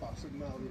possibility.